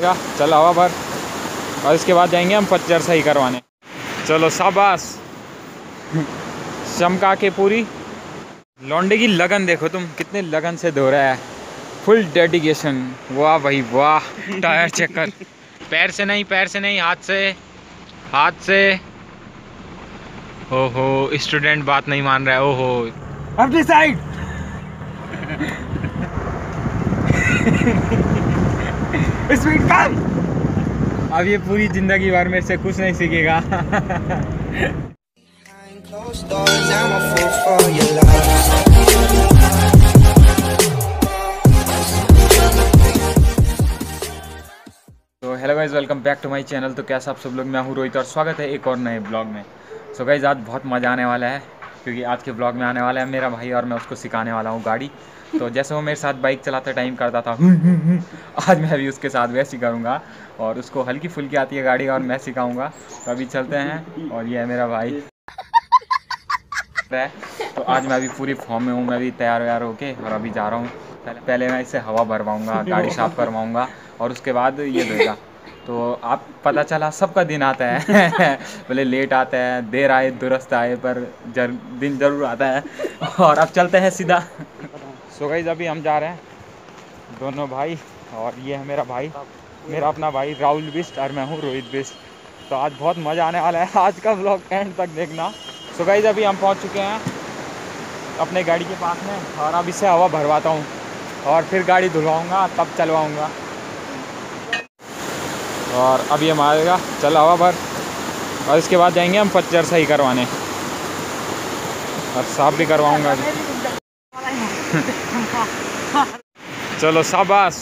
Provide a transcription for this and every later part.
चल हवा भर। और इसके बाद जाएँगे हम पंचर सही करवाने। चलो शाबाश। चमका के पूरी। लौंडे की लगन देखो तुम, कितने लगन से धो रहा है। फुल डेडिकेशन वाह भाई वाह टायर चेक कर पैर से नहीं, पैर से नहीं, हाथ से। हाथ से। ओहो स्टूडेंट बात नहीं मान रहा है, ओहो। अपनी साइड स्पीड कम अब ये पूरी ज़िंदगी भर मेरे से कुछ नहीं सीखेगा. तो hello guys welcome back to my channel तो कैसा आप सब लोग? मैं हूँ रोहित और स्वागत है एक और नए ब्लॉग में। सो गाइज़ आज बहुत मज़ा आने वाला है क्योंकि आज के ब्लॉग में आने वाला है मेरा भाई और मैं उसको सिखाने वाला हूँ गाड़ी। तो जैसे वो मेरे साथ बाइक चलाते टाइम करता था आज मैं भी उसके साथ वैसे करूँगा और उसको हल्की फुल्की आती है गाड़ी और मैं सिखाऊँगा। तो अभी चलते हैं और ये है मेरा भाई तो आज मैं अभी पूरी फॉर्म में हूँ मैं भी तैयार व्यार होके और अभी जा रहा हूँ। पहले पहले मैं इससे हवा भरवाऊँगा गाड़ी साफ़ करवाऊँगा और उसके बाद ये देगा तो आप पता चला सबका दिन आता है। भले लेट आता है देर आए दुरुस्त आए पर जर, दिन ज़रूर आता है। और अब चलते हैं सीधा। सो so गई अभी हम जा रहे हैं दोनों भाई और ये है मेरा भाई। मेरा अपना भाई राहुल बिस्ट और मैं हूँ रोहित बिस्ट तो आज बहुत मज़ा आने वाला है आज का ब्लॉग एंड तक देखना। सो so गाइज़ अभी हम पहुँच चुके हैं अपने गाड़ी के पास में और अब इससे हवा भरवाता हूँ और फिर गाड़ी धुलवाऊँगा तब चलवाऊँगा। और अब ये मारेगा चल हवा भर। और इसके बाद जाएँगे हम पंचर सही करवाने। और साफ़ भी करवाऊँगा। चलो शाबाश।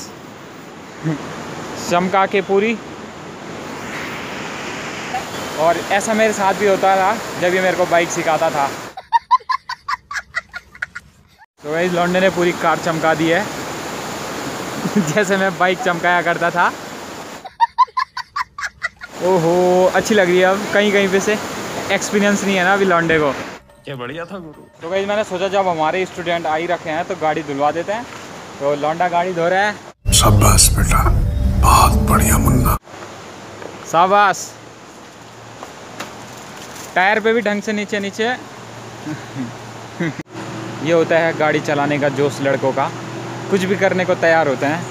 चमका के पूरी। और ऐसा मेरे साथ भी होता था जब ये मेरे को बाइक सिखाता था। तो वही लौंडे ने पूरी कार चमका दी है। जैसे मैं बाइक चमकाया करता था। ओहो अच्छी लग रही है अब कहीं कहीं पे से एक्सपीरियंस नहीं है ना अभी लौंडे को। ये बढ़िया था गुरु। तो वही मैंने सोचा जब हमारे स्टूडेंट आई रखे हैं तो गाड़ी धुलवा देते हैं। तो लौंडा गाड़ी धो रहा है। शाबाश बेटा बहुत बढ़िया मुन्ना। शाबाश। टायर पे भी ढंग से नीचे नीचे। ये होता है गाड़ी चलाने का जोश लड़कों का। कुछ भी करने को तैयार होते हैं।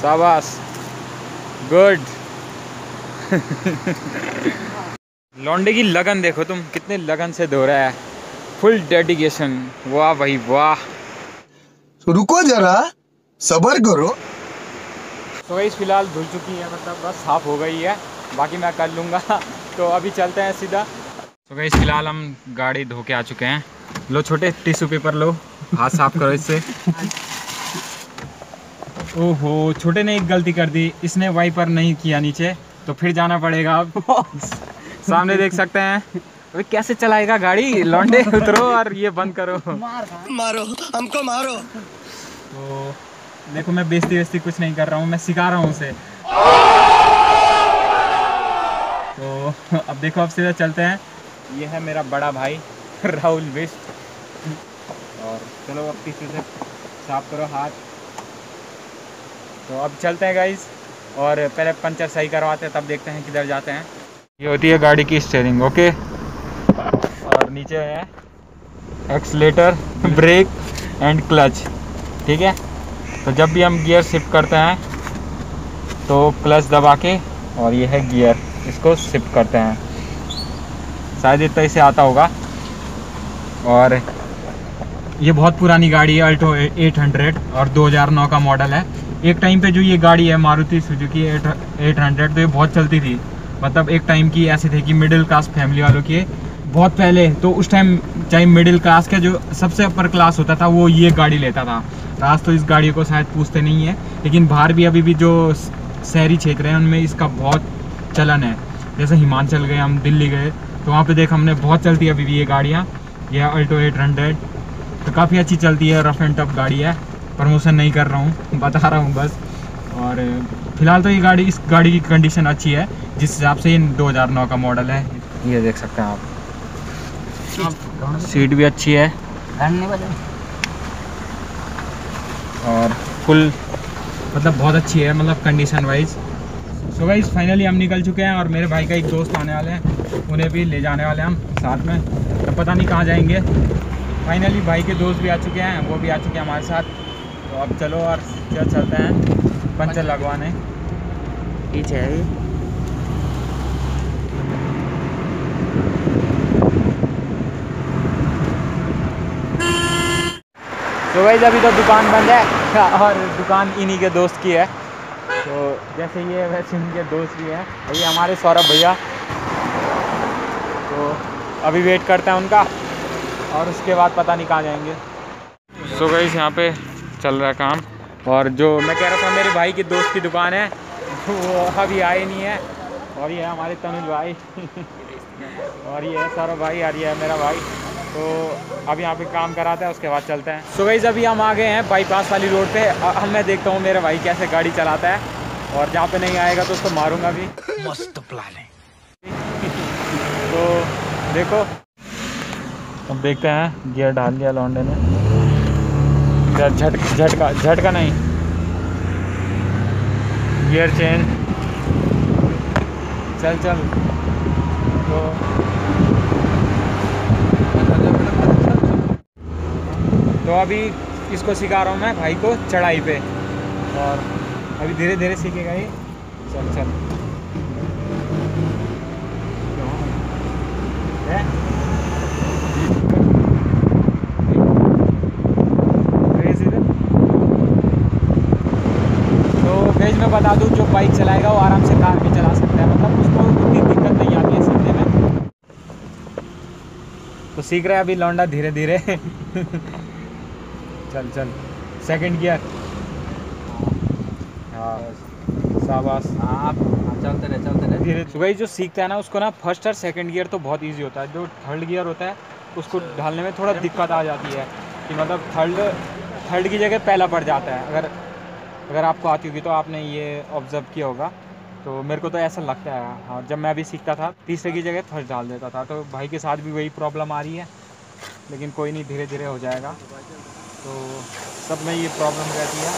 शाबाश। गुड। लौंडे की लगन देखो तुम कितने लगन से धो रहा है। Full dedication. वाह भाई वाह। तो रुको जरा सबर करो। तो गई फ़िलहाल धुल चुकी है मतलब बस साफ़ हो गई है। बाकी मैं कर लूँगा। तो अभी चलते हैं सीधा। तो गई फ़िलहाल हम गाड़ी धो के आ चुके हैं। लो छोटे टिश्यू पेपर लो। हाथ साफ़ करो इससे। ओहो छोटे ने एक गलती कर दी। इसने वाइपर नहीं किया नीचे। तो फिर जाना पड़ेगा अब। सामने देख सकते हैं। अबे कैसे चलाएगा गाड़ी? लौंडे उतरो और ये बंद करो। मारो हमको मारो। तो देखो मैं बेइज्जती वेस्ती कुछ नहीं कर रहा हूँ मैं सिखा रहा हूँ उसे। तो अब देखो अब सीधा चलते हैं। ये है मेरा बड़ा भाई राहुल बिस्ट और चलो अब टिश्यू से साफ़ करो हाथ। तो अब चलते हैं गाइज़ और पहले पंचर सही करवाते हैं तब देखते हैं किधर जाते हैं। ये होती है गाड़ी की स्टेयरिंग ओके और नीचे है एक्सलेटर, ब्रेक एंड क्लच, ठीक है? तो जब भी हम गियर शिफ्ट करते हैं तो क्लच दबा के और ये है गियर, इसको शिफ्ट करते हैं। शायद इतना इसे आता होगा। और ये बहुत पुरानी गाड़ी है, अल्टो 800 और 2009 का मॉडल है। एक टाइम पे जो ये गाड़ी है, मारुति सुजुकी 800 तो ये बहुत चलती थी। मतलब एक टाइम की ऐसी थी कि मिडिल क्लास फैमिली वालों की बहुत पहले तो उस टाइम चाहे मिडिल क्लास का जो सबसे अपर क्लास होता था, वो ये गाड़ी लेता था। आज तो इस गाड़ी को शायद पूछते नहीं है, लेकिन बाहर भी अभी भी जो शहरी क्षेत्र हैं, उनमें इसका बहुत चलन है। जैसे हिमाचल गए, हम दिल्ली गए तो वहाँ पे देख हमने बहुत चलती है अभी भी ये गाड़ियाँ। ये अल्टो एट हंड्रेड तो काफ़ी अच्छी चलती है रफ एंड टफ गाड़ी है। प्रमोशन नहीं कर रहा हूँ, बता रहा हूँ बस। और, फ़िलहाल तो ये गाड़ी, इस गाड़ी की कंडीशन अच्छी है, जिस हिसाब से ये 2009 का मॉडल है। ये देख सकते हैं आप। सीट भी अच्छी है। और फुल मतलब बहुत अच्छी है मतलब condition wise so guys finally हम निकल चुके हैं और मेरे भाई का एक दोस्त आने वाले हैं। उन्हें भी ले जाने वाले हैं हम साथ में। तो पता नहीं कहाँ जाएँगे। फाइनली भाई के दोस्त भी आ चुके हैं वो भी आ चुके हैं हमारे साथ। तो अब चलो और चल चलते हैं? पंचर। लगवाने। पीछे है। तो भाई अभी तो दुकान बंद है। और दुकान इन्हीं के दोस्त की है। तो जैसे ये वैसे इनके दोस्त भी हैं। ये हमारे सौरभ भैया। तो अभी वेट करते हैं उनका। और उसके बाद पता नहीं कहाँ जाएँगे। सो so गई यहाँ पे चल रहा है काम। और जो मैं कह रहा था, मेरे भाई की दोस्त की दुकान है। वो अभी आए नहीं है। और ये है हमारे तमिल भाई। और ये है सौरभ भाई और ये है मेरा भाई। तो अब यहाँ पे काम कराते हैं उसके बाद चलते हैं। सो गई अभी हम आ गए हैं बाईपास वाली रोड पे। अब मैं देखता हूँ मेरा भाई कैसे गाड़ी चलाता है। और जहाँ पे नहीं आएगा तो उसको मारूँगा भी। मस्त प्लान है। तो देखो। अब देखते हैं गियर डाल दिया लॉन्डे ने। झटका झटका नहीं। गियर चेंज चल चल। तो तो अभी इसको सिखा रहा हूँ मैं भाई को चढ़ाई पे। और अभी धीरे धीरे सीखेगा ये। चल चल। तो गैज मैं बता दूँ, जो बाइक चलाएगा वो आराम से कार भी चला सकता है मतलब उसको उतनी दिक्कत नहीं आती है सीखने में तो सीख रहा है अभी लौंडा धीरे धीरे। चल चल। सेकंड गियर हाँ। शाबाश। आप चलते रहे चलते रहे। धीरे तो भाई जो सीखता है ना उसको ना फ़र्स्ट और सेकंड गियर तो बहुत इजी होता है। जो थर्ड गियर होता है उसको ढालने में थोड़ा दिक्कत आ जाती है। कि मतलब थर्ड थर्ड की जगह पहला पड़ जाता है। अगर अगर आपको आती होगी तो आपने ये ऑब्ज़र्व किया होगा। तो मेरे को तो ऐसा लगता है हाँ जब मैं अभी सीखता था तीसरे की जगह फ़र्स्ट डाल देता था। तो भाई के साथ भी वही प्रॉब्लम आ रही है लेकिन कोई नहीं धीरे धीरे हो जाएगा। तो सब में ये प्रॉब्लम रहती है।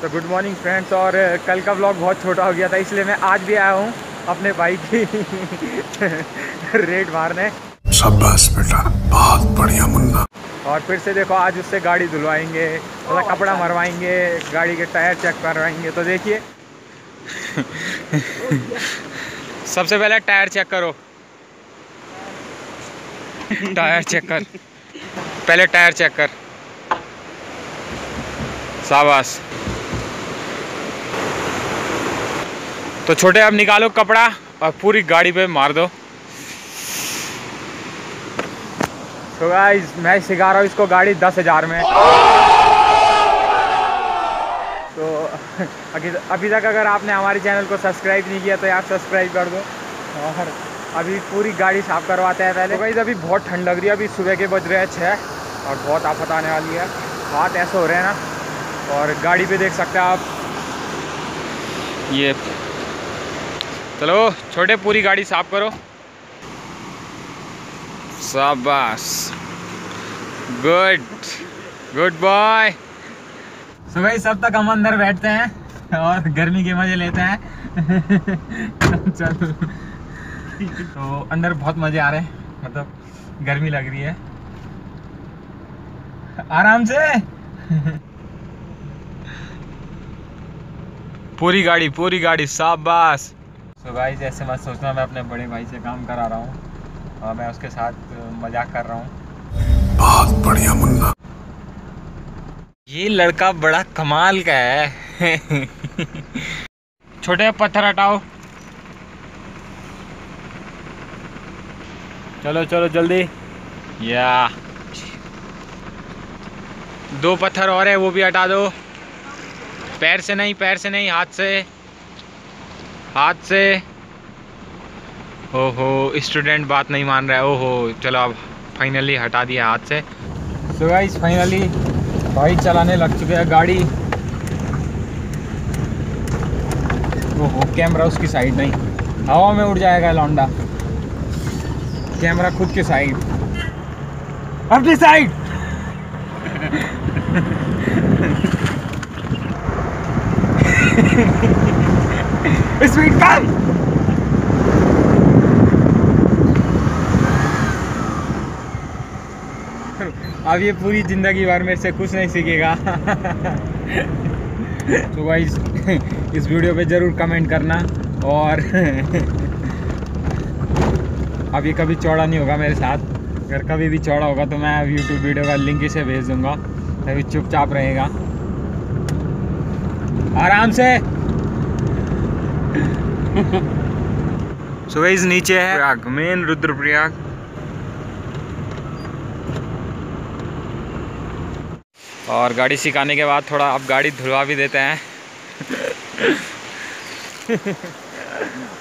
तो गुड मॉर्निंग फ्रेंड्स और कल का व्लॉग बहुत छोटा हो गया था इसलिए मैं आज भी आया हूँ अपने भाई की रेट मारने शाबाश बेटा बहुत बढ़िया मुन्ना। और फिर से देखो आज उससे गाड़ी धुलवाएँगे मतलब कपड़ा मरवाएँगे गाड़ी के टायर चेक करवाएँगे। तो देखिए। सबसे पहले टायर चेक करो। टायर चेक कर। पहले टायर चेक कर। शाबाश। तो छोटे अब निकालो कपड़ा और पूरी गाड़ी पे मार दो। तो गाइस मैं सिखा रहा हूँ इसको गाड़ी दस हज़ार में। तो अभी तक अगर आपने हमारे चैनल को सब्सक्राइब नहीं किया तो यार सब्सक्राइब कर दो। और अभी पूरी गाड़ी साफ़ करवाते हैं पहले। तो अभी बहुत ठंड लग रही है, अभी सुबह के बज रहे हैं छः और बहुत आफत आने वाली है। हाथ ऐसे हो रहे हैं ना, और गाड़ी पे देख सकते हैं आप। ये। चलो, छोटे, पूरी गाड़ी साफ़ करो। शाबाश। गुड गुड बॉय सो भाई सब तक हम अंदर बैठते हैं और गर्मी के मज़े लेते हैं। चल। तो अंदर बहुत मज़े आ रहे हैं मतलब गर्मी लग रही है। आराम से। पूरी गाड़ी पूरी गाड़ी शाबाश। सो भाई जैसे मत सोचना मैं अपने बड़े भाई से काम करा रहा हूँ। और मैं उसके साथ मज़ाक कर रहा हूँ। बहुत बढ़िया मुन्ना। ये लड़का बड़ा कमाल का है। छोटे पत्थर हटाओ। चलो चलो जल्दी। या। दो पत्थर और है वो भी हटा दो। पैर से नहीं पैर से नहीं हाथ से। हाथ से। ओहो स्टूडेंट बात नहीं मान रहा है। ओहो, चलो अब फाइनली हटा दिया हाथ से। सो गाइस फाइनली भाई चलाने लग चुके हैं, गाड़ी। ओहो कैमरा उसकी साइड नहीं। हवा में उड़ जाएगा लौंडा। कैमरा खुद की साइड अपनी साइड स्पीड कम। अब ये पूरी ज़िंदगी भर मेरे से कुछ नहीं सीखेगा। तो भाई इस वीडियो पे ज़रूर कमेंट करना और अब ये कभी चौड़ा नहीं होगा मेरे साथ। अगर कभी भी चौड़ा होगा तो मैं यूट्यूब वीडियो का लिंक इसे भेज दूँगा। अभी चुपचाप रहेगा। आराम से। सो so नीचे है। मेन रुद्रप्रयाग। और गाड़ी सिखाने के बाद थोड़ा अब गाड़ी धुलवा भी देते हैं।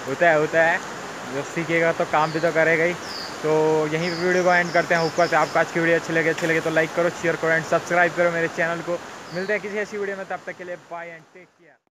होता है होता है। जब सीखेगा तो काम भी तो करेगा ही। तो यहीं पे वीडियो को एंड करते हैं। ऊपर से आपको आज की वीडियो अच्छी लगे अच्छी लगे तो लाइक करो शेयर करो एंड सब्सक्राइब करो मेरे चैनल को। मिलते हैं किसी ऐसी वीडियो में, तब तक के लिए बाय एंड टेक